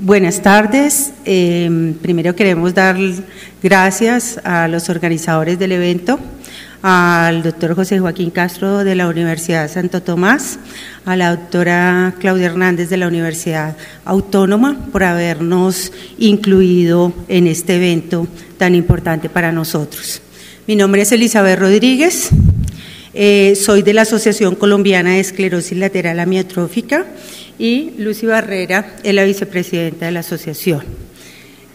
Buenas tardes. Eh, primero queremos dar gracias a los organizadores del evento, al doctor José Joaquín Castro de la Universidad Santo Tomás, a la doctora Claudia Hernández de la Universidad Autónoma por habernos incluido en este evento tan importante para nosotros. Mi nombre es Elizabeth Rodríguez, eh, soy de la Asociación Colombiana de Esclerosis Lateral Amiotrófica y Lucy Barrera es la vicepresidenta de la asociación.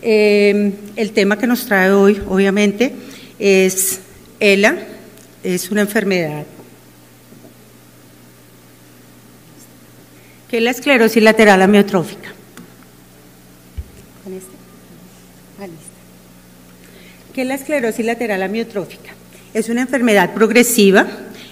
Eh, el tema que nos trae hoy, obviamente, es ELA, es una enfermedad que es la esclerosis lateral amiotrófica. Ah, ¿Qué es la esclerosis lateral amiotrófica? Es una enfermedad progresiva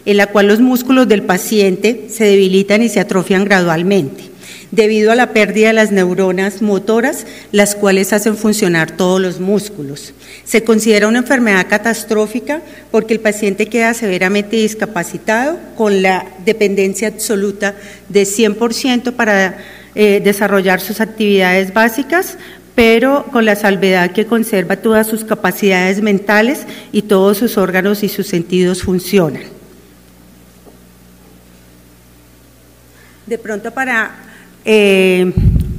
en la cual los músculos del paciente se debilitan y se atrofian gradualmente debido a la pérdida de las neuronas motoras, las cuales hacen funcionar todos los músculos. Se considera una enfermedad catastrófica porque el paciente queda severamente discapacitado con la dependencia absoluta de 100% para eh, desarrollar sus actividades básicas, pero con la salvedad que conserva todas sus capacidades mentales y todos sus órganos y sus sentidos funcionan. De pronto para eh,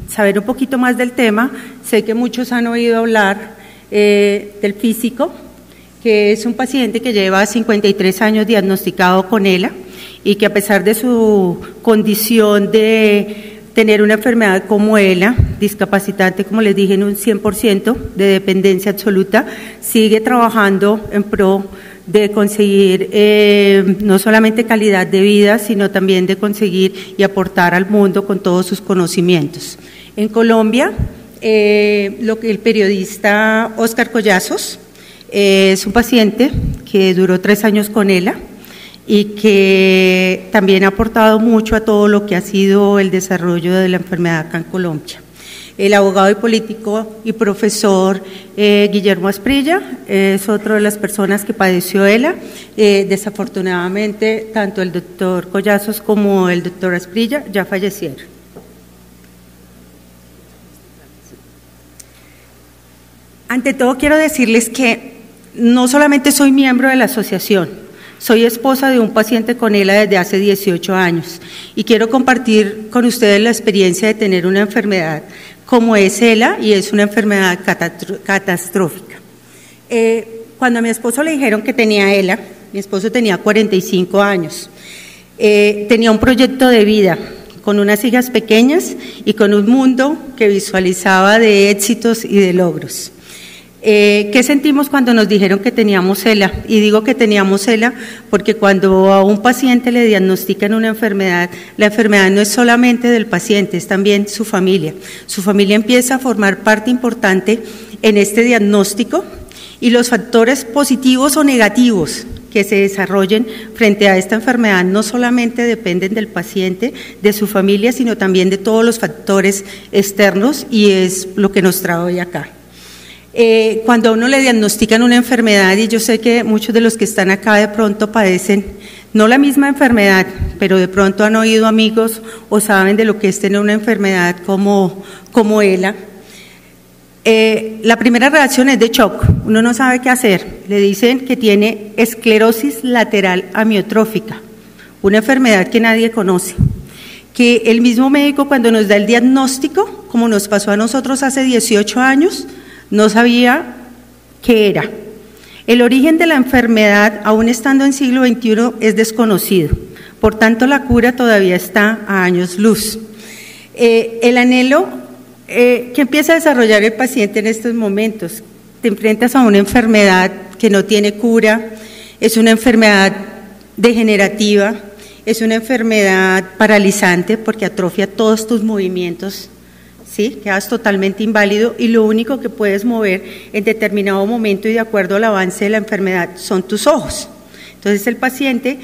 saber un poquito más del tema, sé que muchos han oído hablar eh, del físico, que es un paciente que lleva 53 años diagnosticado con ELA y que a pesar de su condición de tener una enfermedad como ELA, discapacitante, como les dije, en un 100% de dependencia absoluta, sigue trabajando en pro de conseguir eh, no solamente calidad de vida, sino también de conseguir y aportar al mundo con todos sus conocimientos. En Colombia, eh, el periodista Oscar Collazos eh, es un paciente que duró tres años con ELA y que también ha aportado mucho a todo lo que ha sido el desarrollo de la enfermedad acá en Colombia el abogado y político y profesor eh, Guillermo Asprilla es otro de las personas que padeció ELA. Eh, desafortunadamente, tanto el doctor Collazos como el doctor Asprilla ya fallecieron. Ante todo, quiero decirles que no solamente soy miembro de la asociación, soy esposa de un paciente con ELA desde hace 18 años y quiero compartir con ustedes la experiencia de tener una enfermedad como es ELA y es una enfermedad catastrófica. Eh, cuando a mi esposo le dijeron que tenía ELA, mi esposo tenía 45 años, eh, tenía un proyecto de vida con unas hijas pequeñas y con un mundo que visualizaba de éxitos y de logros. Eh, ¿Qué sentimos cuando nos dijeron que teníamos ELA? Y digo que teníamos ELA porque cuando a un paciente le diagnostican una enfermedad, la enfermedad no es solamente del paciente, es también su familia. Su familia empieza a formar parte importante en este diagnóstico y los factores positivos o negativos que se desarrollen frente a esta enfermedad no solamente dependen del paciente, de su familia, sino también de todos los factores externos y es lo que nos trae hoy acá. Eh, cuando a uno le diagnostican una enfermedad, y yo sé que muchos de los que están acá de pronto padecen no la misma enfermedad, pero de pronto han oído amigos o saben de lo que es tener una enfermedad como, como ELA. Eh, la primera reacción es de shock, uno no sabe qué hacer. Le dicen que tiene esclerosis lateral amiotrófica, una enfermedad que nadie conoce. Que el mismo médico cuando nos da el diagnóstico, como nos pasó a nosotros hace 18 años, no sabía qué era. El origen de la enfermedad, aún estando en siglo XXI, es desconocido. Por tanto, la cura todavía está a años luz. Eh, el anhelo eh, que empieza a desarrollar el paciente en estos momentos, te enfrentas a una enfermedad que no tiene cura, es una enfermedad degenerativa, es una enfermedad paralizante porque atrofia todos tus movimientos ¿sí? Quedas totalmente inválido y lo único que puedes mover en determinado momento y de acuerdo al avance de la enfermedad son tus ojos. Entonces el paciente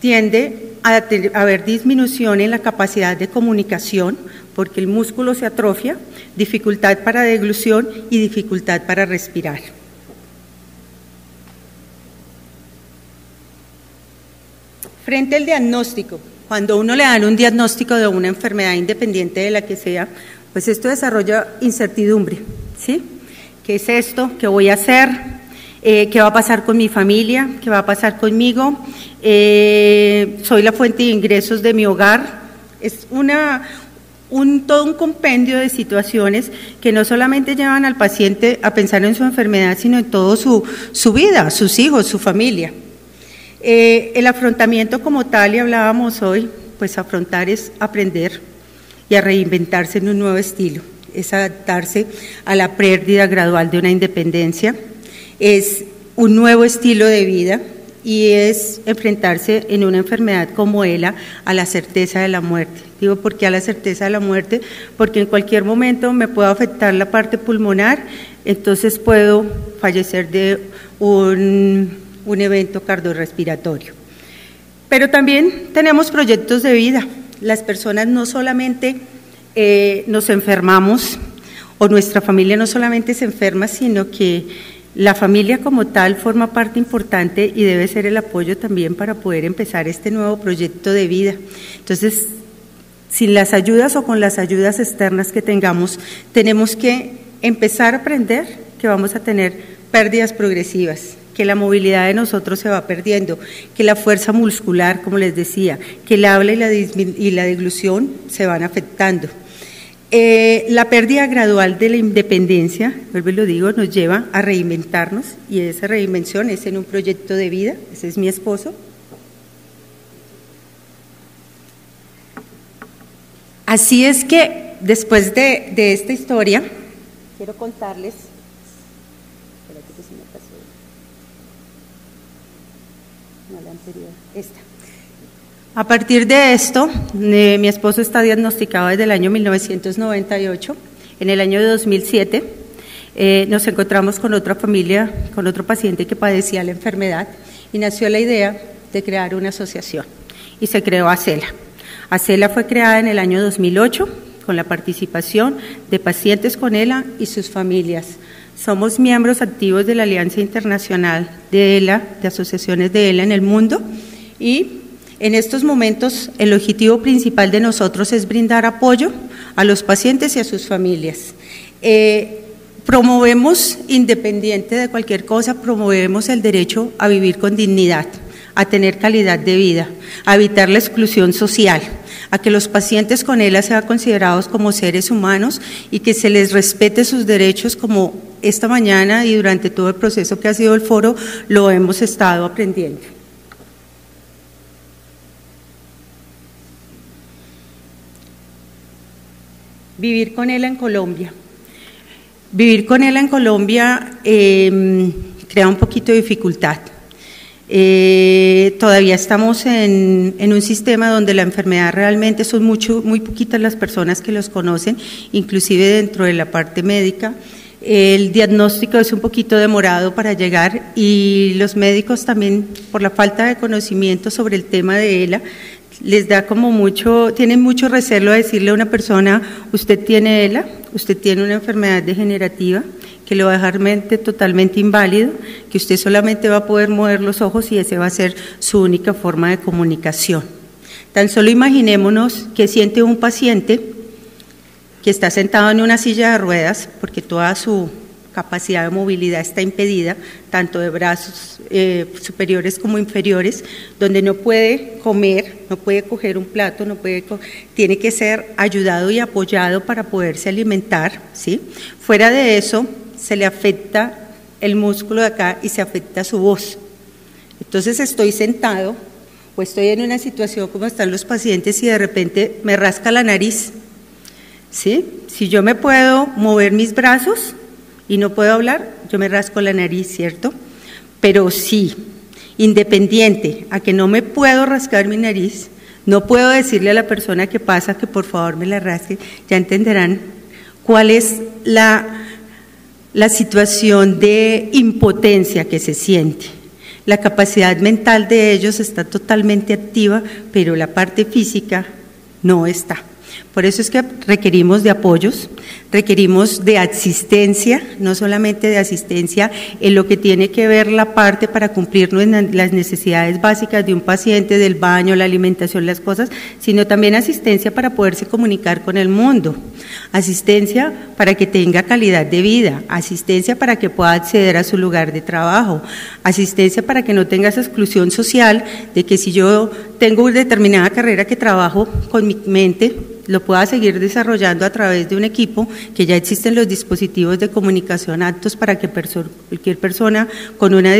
tiende a, haber disminución en la capacidad de comunicación porque el músculo se atrofia, dificultad para deglución y dificultad para respirar. Frente al diagnóstico, cuando uno le dan un diagnóstico de una enfermedad independiente de la que sea, pues esto desarrolla incertidumbre, ¿sí? ¿Qué es esto? ¿Qué voy a hacer? Eh, ¿Qué va a pasar con mi familia? ¿Qué va a pasar conmigo? Eh, soy la fuente de ingresos de mi hogar. Es una, un, todo un compendio de situaciones que no solamente llevan al paciente a pensar en su enfermedad, sino en toda su, su vida, sus hijos, su familia. Eh, el afrontamiento como tal, y hablábamos hoy, pues afrontar es aprender y a reinventarse en un nuevo estilo, es adaptarse a la pérdida gradual de una independencia, es un nuevo estilo de vida y es enfrentarse en una enfermedad como ELA a la certeza de la muerte. Digo, ¿por qué a la certeza de la muerte? Porque en cualquier momento me puede afectar la parte pulmonar, entonces puedo fallecer de un, un evento cardiorrespiratorio. Pero también tenemos proyectos de vida. Las personas no solamente eh, nos enfermamos o nuestra familia no solamente se enferma, sino que la familia como tal forma parte importante y debe ser el apoyo también para poder empezar este nuevo proyecto de vida. Entonces, sin las ayudas o con las ayudas externas que tengamos, tenemos que empezar a aprender que vamos a tener pérdidas progresivas, que la movilidad de nosotros se va perdiendo, que la fuerza muscular, como les decía, que el habla y la, y la deglución se van afectando. Eh, la pérdida gradual de la independencia, vuelvo y lo digo, nos lleva a reinventarnos y esa reinvención es en un proyecto de vida, ese es mi esposo. Así es que después de, de esta historia, quiero contarles A partir de esto, eh, mi esposo está diagnosticado desde el año 1998. En el año de 2007 eh, nos encontramos con otra familia, con otro paciente que padecía la enfermedad y nació la idea de crear una asociación y se creó ACELA. ACELA fue creada en el año 2008 con la participación de pacientes con ELA y sus familias. Somos miembros activos de la Alianza Internacional de ELA, de asociaciones de ELA en el mundo y en estos momentos, el objetivo principal de nosotros es brindar apoyo a los pacientes y a sus familias. Eh, promovemos, independiente de cualquier cosa, promovemos el derecho a vivir con dignidad, a tener calidad de vida, a evitar la exclusión social, a que los pacientes con ELA sean considerados como seres humanos y que se les respete sus derechos como esta mañana y durante todo el proceso que ha sido el foro lo hemos estado aprendiendo. Vivir con él en Colombia. Vivir con él en Colombia em, crea un poquito de dificultad. Eh, todavía estamos en, un sistema donde la enfermedad realmente son mucho, muy poquitas las personas que los conocen, inclusive dentro de la parte médica. El diagnóstico es un poquito demorado para llegar y los médicos también, por la falta de conocimiento sobre el tema de ELA, les da como mucho, tienen mucho recelo a decirle a una persona, usted tiene ELA, usted tiene una enfermedad degenerativa que lo va a dejar mente totalmente inválido, que usted solamente va a poder mover los ojos y ese va a ser su única forma de comunicación. Tan solo imaginémonos que siente un paciente que está sentado en una silla de ruedas, porque toda su capacidad de movilidad está impedida, tanto de brazos eh, superiores como inferiores, donde no puede comer, no puede coger un plato, no puede tiene que ser ayudado y apoyado para poderse alimentar, ¿sí? Fuera de eso, se le afecta el músculo de acá y se afecta su voz. Entonces estoy sentado o estoy en una situación como están los pacientes y de repente me rasca la nariz, ¿sí? Si yo me puedo mover mis brazos, y no puedo hablar, yo me rasco la nariz, ¿cierto? Pero sí, independiente a que no me puedo rascar mi nariz, no puedo decirle a la persona que pasa que por favor me la rasque, ya entenderán cuál es la, la situación de impotencia que se siente. La capacidad mental de ellos está totalmente activa, pero la parte física no está. Por eso es que requerimos de apoyos, requerimos de asistencia, no solamente de asistencia en lo que tiene que ver la parte para cumplir las necesidades básicas de un paciente, del baño, la alimentación, las cosas, sino también asistencia para poderse comunicar con el mundo, asistencia para que tenga calidad de vida, asistencia para que pueda acceder a su lugar de trabajo, asistencia para que no tenga esa exclusión social de que si yo tengo una determinada carrera que trabajo con mi mente, lo pueda seguir desarrollando a través de un equipo, que ya existen los dispositivos de comunicación aptos para que cualquier persona con una,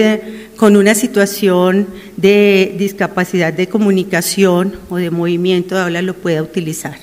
con una situación de discapacidad de comunicación o de movimiento de habla lo pueda utilizar.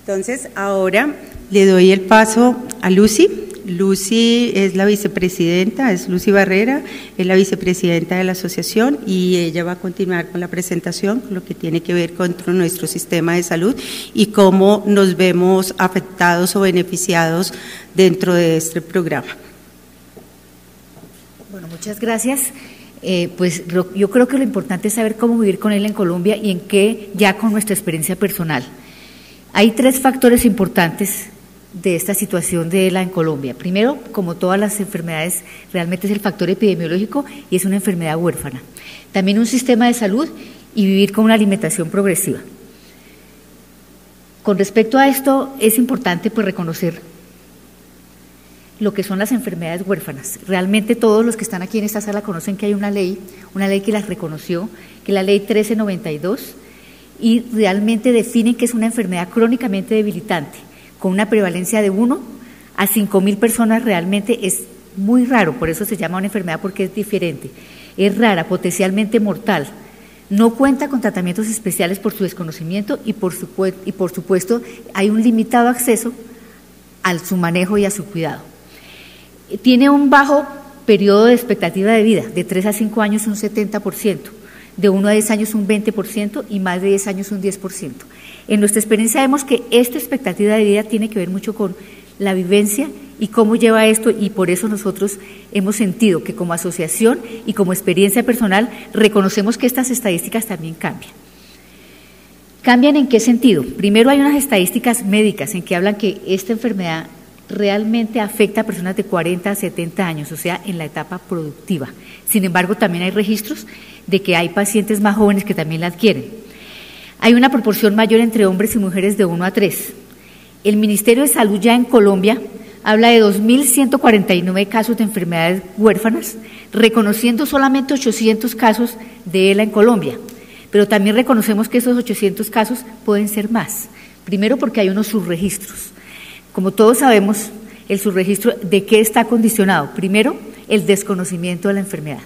Entonces, ahora le doy el paso a Lucy. Lucy es la vicepresidenta, es Lucy Barrera, es la vicepresidenta de la asociación y ella va a continuar con la presentación, con lo que tiene que ver con nuestro sistema de salud y cómo nos vemos afectados o beneficiados dentro de este programa. Bueno, muchas gracias. Eh, pues yo creo que lo importante es saber cómo vivir con él en Colombia y en qué ya con nuestra experiencia personal. Hay tres factores importantes de esta situación de ELA en Colombia. Primero, como todas las enfermedades, realmente es el factor epidemiológico y es una enfermedad huérfana. También un sistema de salud y vivir con una alimentación progresiva. Con respecto a esto, es importante pues reconocer lo que son las enfermedades huérfanas. Realmente todos los que están aquí en esta sala conocen que hay una ley, una ley que las reconoció, que es la ley 1392, y realmente define que es una enfermedad crónicamente debilitante con una prevalencia de 1 a 5 mil personas realmente es muy raro, por eso se llama una enfermedad porque es diferente. Es rara, potencialmente mortal. No cuenta con tratamientos especiales por su desconocimiento y por, supuesto hay un limitado acceso a su manejo y a su cuidado. Tiene un bajo periodo de expectativa de vida, de 3 a 5 años un 70%, de 1 a 10 años un 20% y más de 10 años un 10%. En nuestra experiencia vemos que esta expectativa de vida tiene que ver mucho con la vivencia y cómo lleva esto y por eso nosotros hemos sentido que como asociación y como experiencia personal reconocemos que estas estadísticas también cambian. ¿Cambian en qué sentido? Primero hay unas estadísticas médicas en que hablan que esta enfermedad realmente afecta a personas de 40 a 70 años, o sea, en la etapa productiva. Sin embargo, también hay registros de que hay pacientes más jóvenes que también la adquieren. Hay una proporción mayor entre hombres y mujeres de 1 a 3. El Ministerio de Salud ya en Colombia habla de 2.149 casos de enfermedades huérfanas, reconociendo solamente 800 casos de ELA en Colombia. Pero también reconocemos que esos 800 casos pueden ser más. Primero porque hay unos subregistros. Como todos sabemos, el subregistro de qué está condicionado. Primero, el desconocimiento de la enfermedad.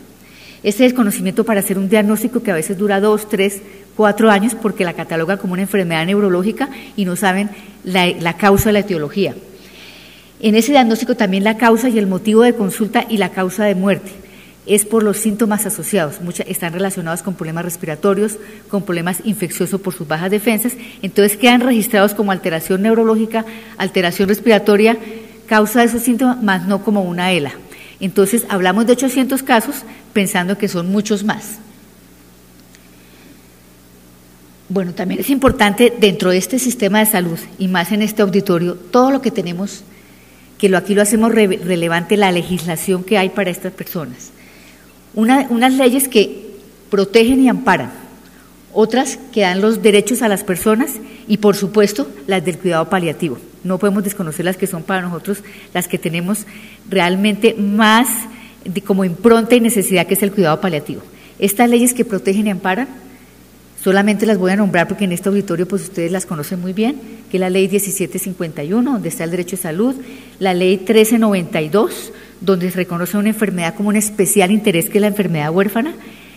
Ese desconocimiento para hacer un diagnóstico que a veces dura dos, tres, cuatro años porque la cataloga como una enfermedad neurológica y no saben la, causa de la etiología. En ese diagnóstico también la causa y el motivo de consulta y la causa de muerte es por los síntomas asociados. Muchas están relacionados con problemas respiratorios, con problemas infecciosos por sus bajas defensas. Entonces quedan registrados como alteración neurológica, alteración respiratoria, causa de esos síntomas, más no como una ELA. Entonces hablamos de 800 casos pensando que son muchos más. Bueno, también es importante dentro de este sistema de salud y más en este auditorio, todo lo que tenemos, que lo, aquí lo hacemos relevante, la legislación que hay para estas personas. unas leyes que protegen y amparan, otras que dan los derechos a las personas y, por supuesto, las del cuidado paliativo. No podemos desconocer las que son para nosotros las que tenemos realmente más como impronta y necesidad, que es el cuidado paliativo. Estas leyes que protegen y amparan Solamente las voy a nombrar porque en este auditorio pues ustedes las conocen muy bien, que es la ley 1751, donde está el derecho de salud, la ley 1392, donde se reconoce una enfermedad como un especial interés que es la enfermedad huérfana,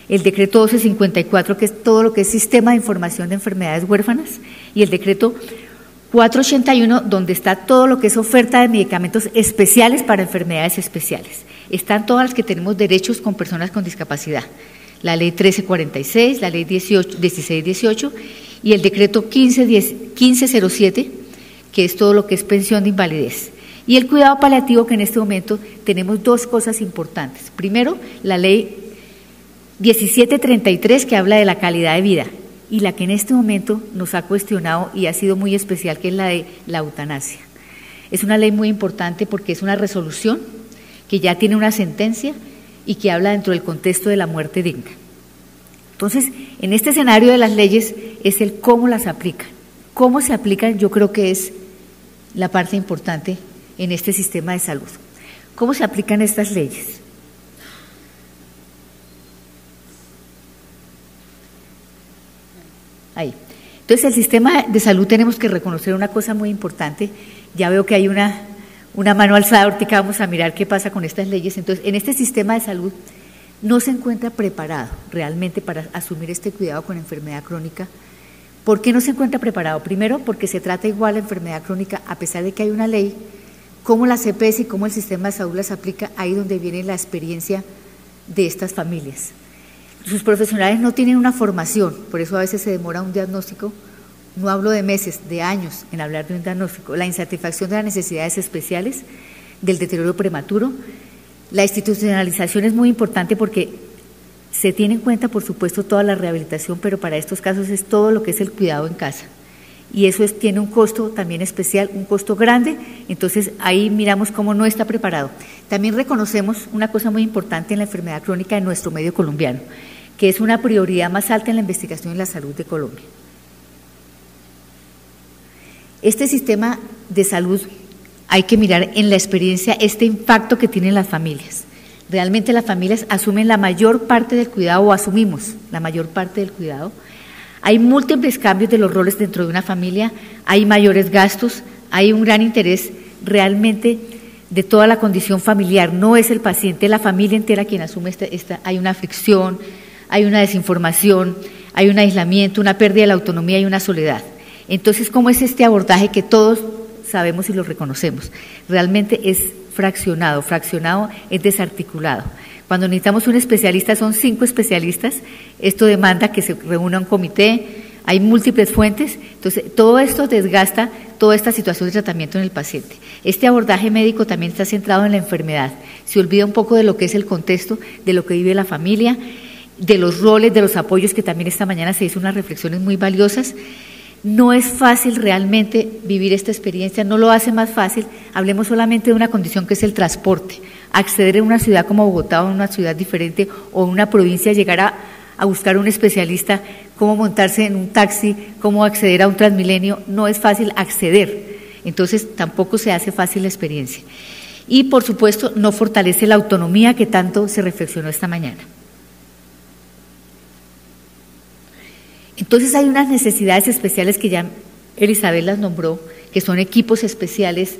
el decreto 1254, que es todo lo que es sistema de información de enfermedades huérfanas, y el decreto 481, donde está todo lo que es oferta de medicamentos especiales para enfermedades especiales. Están todas las que tenemos derechos con personas con discapacidad la ley 1346, la ley 1618 y el decreto 1507, que es todo lo que es pensión de invalidez. Y el cuidado paliativo que en este momento tenemos dos cosas importantes. Primero, la ley 1733 que habla de la calidad de vida y la que en este momento nos ha cuestionado y ha sido muy especial, que es la de la eutanasia. Es una ley muy importante porque es una resolución que ya tiene una sentencia y que habla dentro del contexto de la muerte digna. Entonces, en este escenario de las leyes es el cómo las aplican. Cómo se aplican yo creo que es la parte importante en este sistema de salud. ¿Cómo se aplican estas leyes? Ahí. Entonces, el sistema de salud tenemos que reconocer una cosa muy importante. Ya veo que hay una, una mano alzada, ahorita vamos a mirar qué pasa con estas leyes. Entonces, en este sistema de salud no se encuentra preparado realmente para asumir este cuidado con enfermedad crónica. ¿Por qué no se encuentra preparado? Primero, porque se trata igual la enfermedad crónica, a pesar de que hay una ley, cómo la CPS y cómo el sistema de salud las aplica, ahí donde viene la experiencia de estas familias. Sus profesionales no tienen una formación, por eso a veces se demora un diagnóstico. No hablo de meses, de años en hablar de un diagnóstico. La insatisfacción de las necesidades especiales, del deterioro prematuro, la institucionalización es muy importante porque se tiene en cuenta, por supuesto, toda la rehabilitación, pero para estos casos es todo lo que es el cuidado en casa. Y eso tiene un costo también especial, un costo grande, entonces ahí miramos cómo no está preparado. También reconocemos una cosa muy importante en la enfermedad crónica en nuestro medio colombiano, que es una prioridad más alta en la investigación en la salud de Colombia. Este sistema de salud hay que mirar en la experiencia este impacto que tienen las familias. Realmente las familias asumen la mayor parte del cuidado o asumimos la mayor parte del cuidado. Hay múltiples cambios de los roles dentro de una familia, hay mayores gastos, hay un gran interés realmente de toda la condición familiar. No es el paciente, la familia entera quien asume esta, esta hay una fricción, hay una desinformación, hay un aislamiento, una pérdida de la autonomía y una soledad. Entonces, ¿cómo es este abordaje que todos sabemos y lo reconocemos. Realmente es fraccionado, fraccionado es desarticulado. Cuando necesitamos un especialista, son cinco especialistas, esto demanda que se reúna un comité, hay múltiples fuentes, entonces todo esto desgasta toda esta situación de tratamiento en el paciente. Este abordaje médico también está centrado en la enfermedad, se olvida un poco de lo que es el contexto, de lo que vive la familia, de los roles, de los apoyos, que también esta mañana se hizo unas reflexiones muy valiosas, no es fácil realmente vivir esta experiencia, no lo hace más fácil. Hablemos solamente de una condición que es el transporte. Acceder a una ciudad como Bogotá o una ciudad diferente o una provincia, llegar a, a buscar un especialista, cómo montarse en un taxi, cómo acceder a un transmilenio, no es fácil acceder. Entonces tampoco se hace fácil la experiencia. Y por supuesto no fortalece la autonomía que tanto se reflexionó esta mañana. Entonces hay unas necesidades especiales que ya Elizabeth las nombró, que son equipos especiales,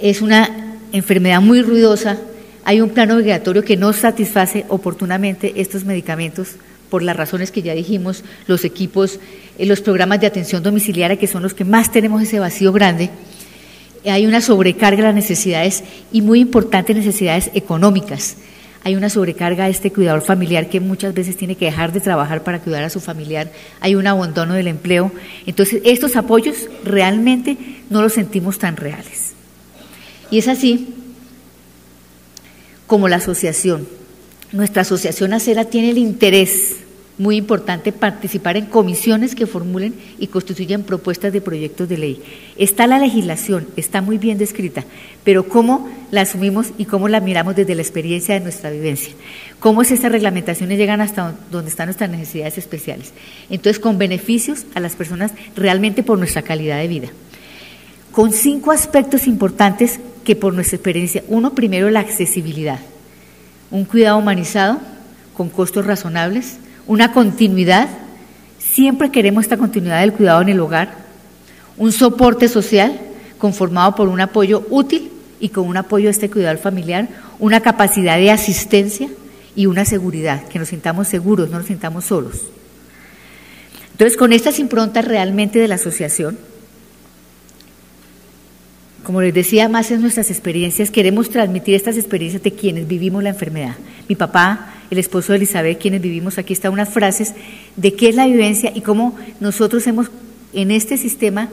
es una enfermedad muy ruidosa, hay un plano obligatorio que no satisface oportunamente estos medicamentos por las razones que ya dijimos, los equipos, eh, los programas de atención domiciliaria, que son los que más tenemos ese vacío grande, hay una sobrecarga de las necesidades y muy importantes necesidades económicas hay una sobrecarga a este cuidador familiar que muchas veces tiene que dejar de trabajar para cuidar a su familiar, hay un abandono del empleo. Entonces, estos apoyos realmente no los sentimos tan reales. Y es así como la asociación. Nuestra asociación Acera tiene el interés muy importante participar en comisiones que formulen y constituyan propuestas de proyectos de ley. Está la legislación, está muy bien descrita, pero cómo la asumimos y cómo la miramos desde la experiencia de nuestra vivencia. Cómo es estas reglamentaciones llegan hasta donde están nuestras necesidades especiales. Entonces, con beneficios a las personas realmente por nuestra calidad de vida. Con cinco aspectos importantes que por nuestra experiencia, uno primero la accesibilidad, un cuidado humanizado con costos razonables, una continuidad, siempre queremos esta continuidad del cuidado en el hogar, un soporte social conformado por un apoyo útil y con un apoyo a este cuidado familiar, una capacidad de asistencia y una seguridad, que nos sintamos seguros, no nos sintamos solos. Entonces, con estas improntas realmente de la asociación, como les decía, más en nuestras experiencias, queremos transmitir estas experiencias de quienes vivimos la enfermedad. Mi papá, el esposo de Elizabeth, quienes vivimos aquí, están unas frases de qué es la vivencia y cómo nosotros hemos, en este sistema,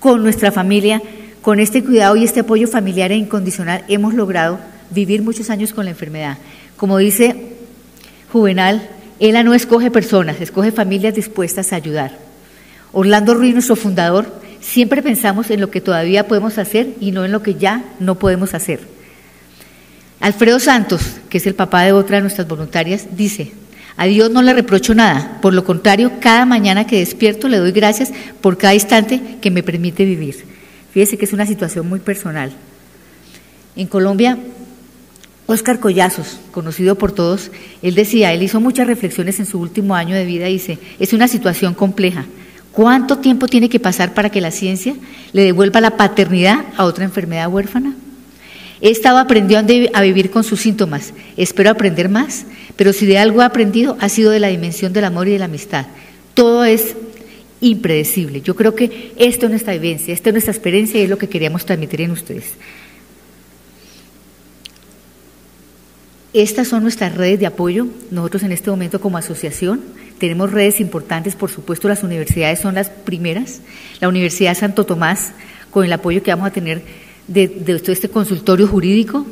con nuestra familia, Con este cuidado y este apoyo familiar e incondicional hemos logrado vivir muchos años con la enfermedad. Como dice Juvenal, ELA no escoge personas, escoge familias dispuestas a ayudar. Orlando Ruiz, nuestro fundador, siempre pensamos en lo que todavía podemos hacer y no en lo que ya no podemos hacer. Alfredo Santos, que es el papá de otra de nuestras voluntarias, dice, a Dios no le reprocho nada, por lo contrario, cada mañana que despierto le doy gracias por cada instante que me permite vivir. Fíjese que es una situación muy personal. En Colombia, Óscar Collazos, conocido por todos, él decía, él hizo muchas reflexiones en su último año de vida, dice, es una situación compleja. ¿Cuánto tiempo tiene que pasar para que la ciencia le devuelva la paternidad a otra enfermedad huérfana? He estado aprendiendo a vivir con sus síntomas, espero aprender más, pero si de algo he aprendido ha sido de la dimensión del amor y de la amistad. Todo es impredecible. Yo creo que esto es nuestra vivencia, esta es nuestra experiencia y es lo que queríamos transmitir en ustedes. Estas son nuestras redes de apoyo. Nosotros en este momento como asociación tenemos redes importantes, por supuesto las universidades son las primeras. La Universidad de Santo Tomás, con el apoyo que vamos a tener de, todo este consultorio jurídico.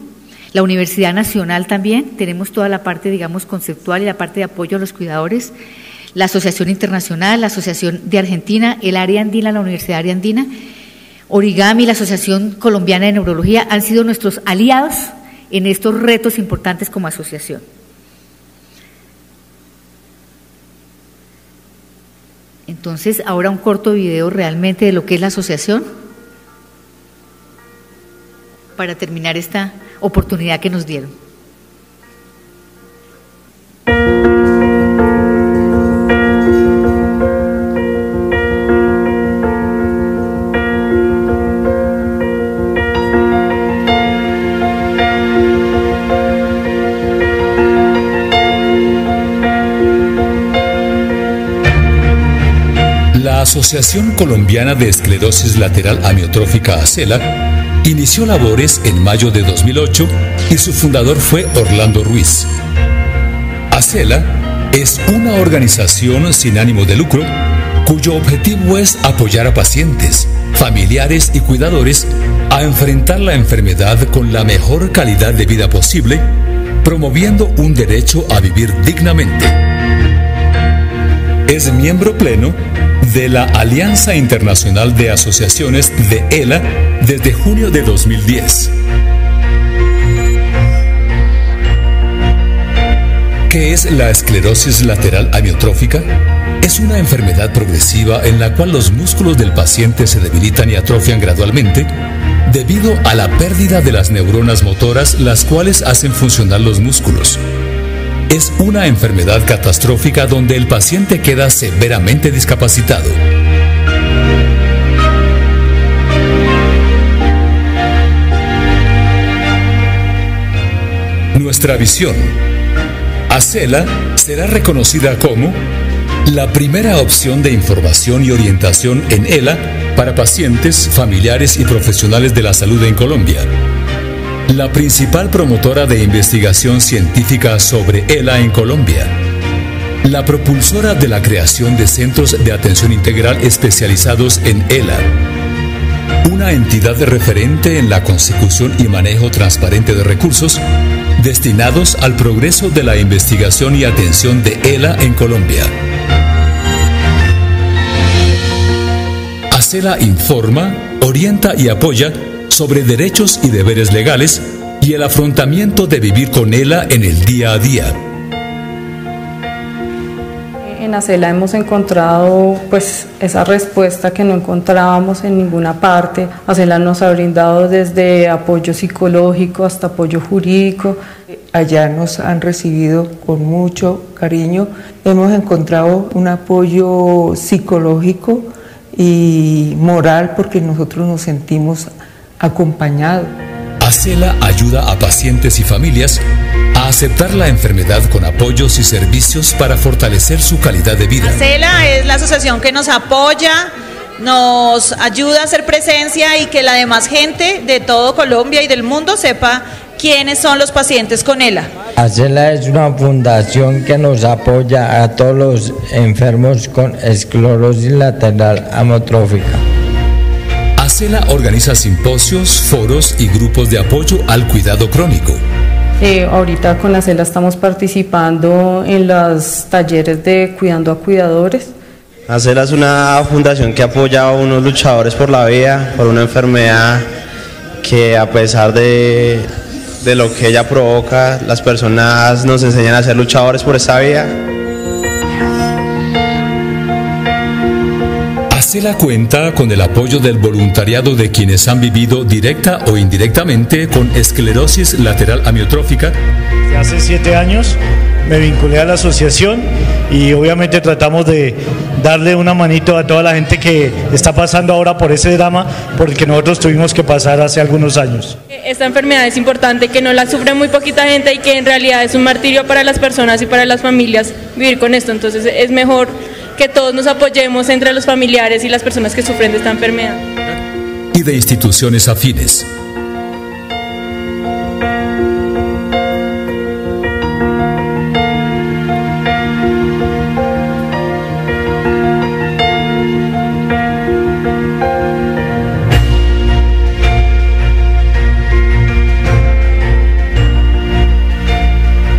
La Universidad Nacional también, tenemos toda la parte, digamos, conceptual y la parte de apoyo a los cuidadores la Asociación Internacional, la Asociación de Argentina, el Área Andina, la Universidad Área Andina, Origami, la Asociación Colombiana de Neurología, han sido nuestros aliados en estos retos importantes como asociación. Entonces, ahora un corto video realmente de lo que es la asociación para terminar esta oportunidad que nos dieron. Asociación Colombiana de Esclerosis Lateral Amiotrófica ACELA inició labores en mayo de 2008 y su fundador fue Orlando Ruiz. ACELA es una organización sin ánimo de lucro cuyo objetivo es apoyar a pacientes, familiares y cuidadores a enfrentar la enfermedad con la mejor calidad de vida posible, promoviendo un derecho a vivir dignamente. Es miembro pleno de la Alianza Internacional de Asociaciones de ELA desde junio de 2010. ¿Qué es la esclerosis lateral amiotrófica? Es una enfermedad progresiva en la cual los músculos del paciente se debilitan y atrofian gradualmente debido a la pérdida de las neuronas motoras las cuales hacen funcionar los músculos es una enfermedad catastrófica donde el paciente queda severamente discapacitado. Nuestra visión. ACELA será reconocida como la primera opción de información y orientación en ELA para pacientes, familiares y profesionales de la salud en Colombia la principal promotora de investigación científica sobre ELA en Colombia, la propulsora de la creación de centros de atención integral especializados en ELA, una entidad referente en la consecución y manejo transparente de recursos destinados al progreso de la investigación y atención de ELA en Colombia. ACELA informa, orienta y apoya sobre derechos y deberes legales y el afrontamiento de vivir con ella en el día a día. En ACELA hemos encontrado pues esa respuesta que no encontrábamos en ninguna parte. ACELA nos ha brindado desde apoyo psicológico hasta apoyo jurídico. Allá nos han recibido con mucho cariño. Hemos encontrado un apoyo psicológico y moral porque nosotros nos sentimos acompañado. ACELA ayuda a pacientes y familias a aceptar la enfermedad con apoyos y servicios para fortalecer su calidad de vida. ACELA es la asociación que nos apoya, nos ayuda a hacer presencia y que la demás gente de todo Colombia y del mundo sepa quiénes son los pacientes con ELA. ACELA es una fundación que nos apoya a todos los enfermos con esclerosis lateral amotrófica. ACELA organiza simposios, foros y grupos de apoyo al cuidado crónico. Eh, ahorita con ACELA estamos participando en los talleres de Cuidando a Cuidadores. ACELA es una fundación que apoya a unos luchadores por la vida, por una enfermedad que a pesar de, de lo que ella provoca, las personas nos enseñan a ser luchadores por esta vida. Acela cuenta con el apoyo del voluntariado de quienes han vivido directa o indirectamente con esclerosis lateral amiotrófica. Hace siete años me vinculé a la asociación y obviamente tratamos de darle una manito a toda la gente que está pasando ahora por ese drama, porque nosotros tuvimos que pasar hace algunos años. Esta enfermedad es importante, que no la sufre muy poquita gente y que en realidad es un martirio para las personas y para las familias vivir con esto, entonces es mejor que todos nos apoyemos entre los familiares y las personas que sufren de esta enfermedad. Y de instituciones afines.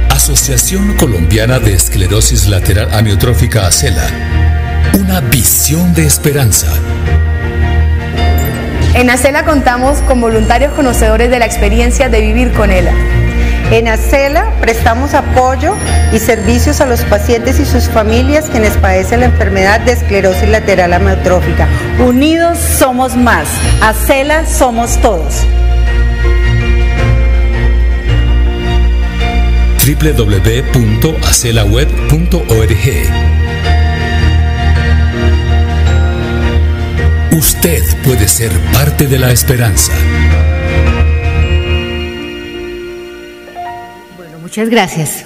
Asociación Colombiana de Esclerosis Lateral Amiotrófica ACELA. Una visión de esperanza. En ACELA contamos con voluntarios conocedores de la experiencia de vivir con ELA. En ACELA prestamos apoyo y servicios a los pacientes y sus familias quienes padecen la enfermedad de esclerosis lateral amiotrófica. Unidos somos más. ACELA somos todos. www.acelaweb.org. Usted puede ser parte de la esperanza. Bueno, muchas gracias.